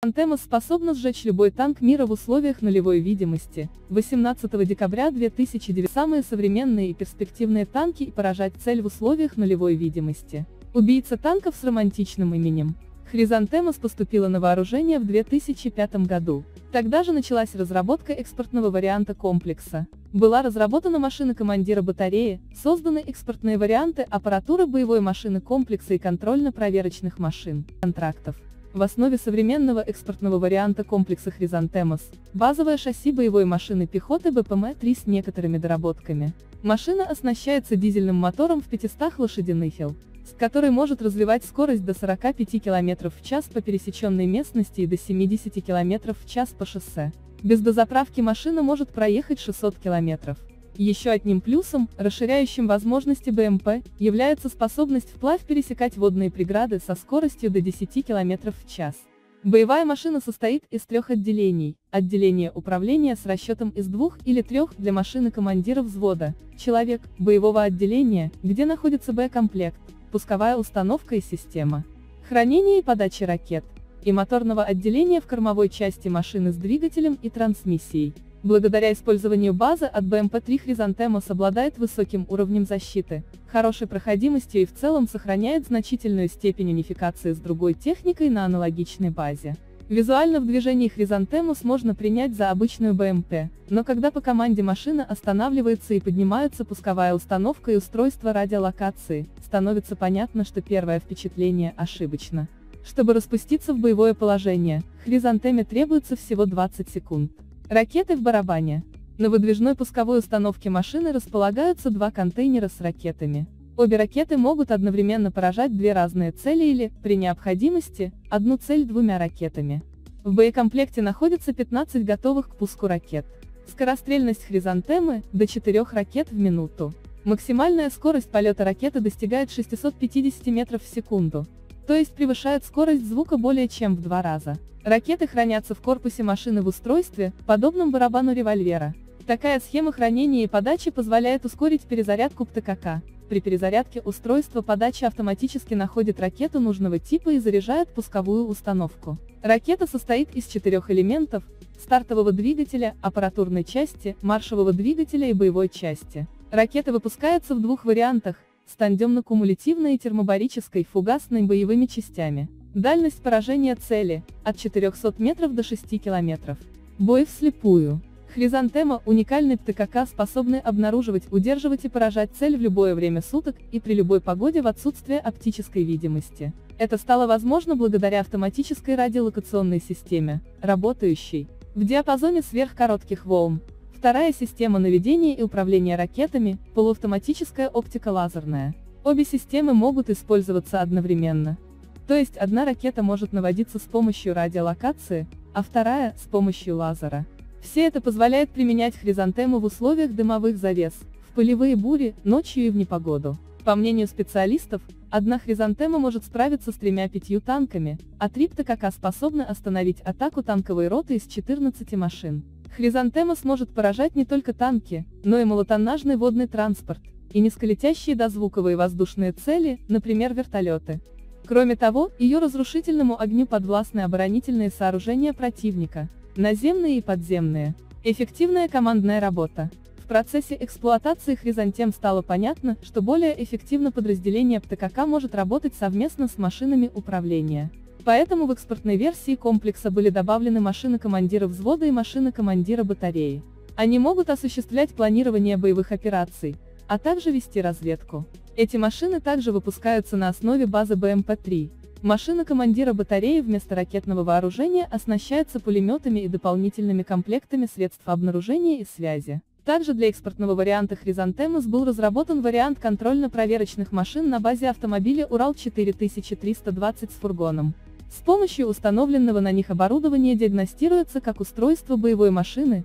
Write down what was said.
Антемос способна сжечь любой танк мира в условиях нулевой видимости. 18 декабря 2009 самые современные и перспективные танки и поражать цель в условиях нулевой видимости. Убийца танков с романтичным именем. Хризантемос поступила на вооружение в 2005 году. Тогда же началась разработка экспортного варианта комплекса. Была разработана машина командира батареи, созданы экспортные варианты аппаратуры боевой машины комплекса и контрольно-проверочных машин, контрактов. В основе современного экспортного варианта комплекса Хризантемос, базовое шасси боевой машины пехоты БПМ-3 с некоторыми доработками. Машина оснащается дизельным мотором в 500 лошадиных сил, с которой может развивать скорость до 45 км в час по пересеченной местности и до 70 км в час по шоссе. Без дозаправки машина может проехать 600 км. Еще одним плюсом, расширяющим возможности БМП, является способность вплавь пересекать водные преграды со скоростью до 10 км в час. Боевая машина состоит из трех отделений. Отделение управления с расчетом из двух или трех для машины командира взвода, человек, боевого отделения, где находится боекомплект, пусковая установка и система, хранение и подача ракет, и моторного отделения в кормовой части машины с двигателем и трансмиссией. Благодаря использованию базы от BMP-3 Хризантемос обладает высоким уровнем защиты, хорошей проходимостью и в целом сохраняет значительную степень унификации с другой техникой на аналогичной базе. Визуально в движении Хризантемус можно принять за обычную БМП, но когда по команде машина останавливается и поднимается пусковая установка и устройство радиолокации, становится понятно, что первое впечатление ошибочно. Чтобы распуститься в боевое положение, Хризантеме требуется всего 20 секунд. Ракеты в барабане. На выдвижной пусковой установке машины располагаются два контейнера с ракетами. Обе ракеты могут одновременно поражать две разные цели или, при необходимости, одну цель двумя ракетами. В боекомплекте находится 15 готовых к пуску ракет. Скорострельность хризантемы – до 4 ракет в минуту. Максимальная скорость полета ракеты достигает 650 метров в секунду, то есть превышает скорость звука более чем в два раза. Ракеты хранятся в корпусе машины в устройстве, подобном барабану револьвера. Такая схема хранения и подачи позволяет ускорить перезарядку ПТКК. При перезарядке устройство подачи автоматически находит ракету нужного типа и заряжает пусковую установку. Ракета состоит из четырех элементов, стартового двигателя, аппаратурной части, маршевого двигателя и боевой части. Ракета выпускается в двух вариантах, с тандемно-кумулятивной и термобарической фугасной боевыми частями. Дальность поражения цели – от 400 метров до 6 километров. Бой вслепую. Хризантема – уникальный ПТКК, способный обнаруживать, удерживать и поражать цель в любое время суток и при любой погоде в отсутствие оптической видимости. Это стало возможно благодаря автоматической радиолокационной системе, работающей в диапазоне сверхкоротких волн. Вторая система наведения и управления ракетами – полуавтоматическая оптика лазерная. Обе системы могут использоваться одновременно. То есть одна ракета может наводиться с помощью радиолокации, а вторая – с помощью лазера. Все это позволяет применять хризантему в условиях дымовых завес, в пылевые бури, ночью и в непогоду. По мнению специалистов, одна хризантема может справиться с тремя-пятью танками, а три ПТКК способны остановить атаку танковой роты из 14 машин. Хризантема сможет поражать не только танки, но и малотоннажный водный транспорт, и низколетящие дозвуковые воздушные цели, например вертолеты. Кроме того, ее разрушительному огню подвластны оборонительные сооружения противника, наземные и подземные. Эффективная командная работа. В процессе эксплуатации хризантем стало понятно, что более эффективно подразделение ПТКК может работать совместно с машинами управления. Поэтому в экспортной версии комплекса были добавлены машины командира взвода и машины командира батареи. Они могут осуществлять планирование боевых операций, а также вести разведку. Эти машины также выпускаются на основе базы БМП-3. Машина командира батареи вместо ракетного вооружения оснащается пулеметами и дополнительными комплектами средств обнаружения и связи. Также для экспортного варианта Хризантемус был разработан вариант контрольно-проверочных машин на базе автомобиля Урал-4320 с фургоном. С помощью установленного на них оборудования диагностируется как устройство боевой машины,